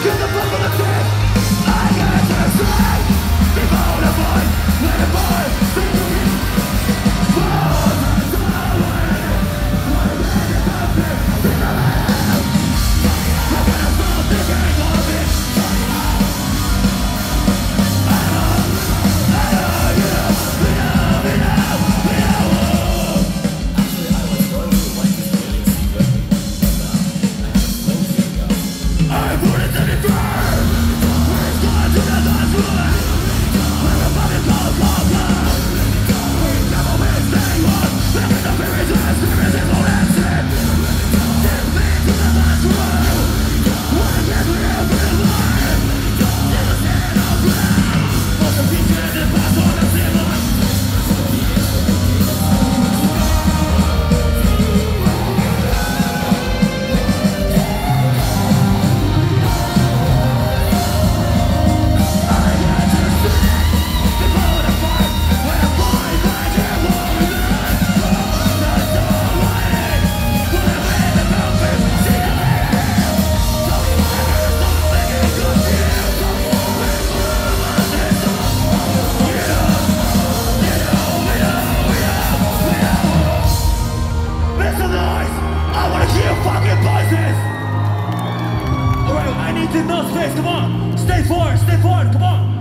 in Let's go! No space, come on. Stay forward, stay forward, come on.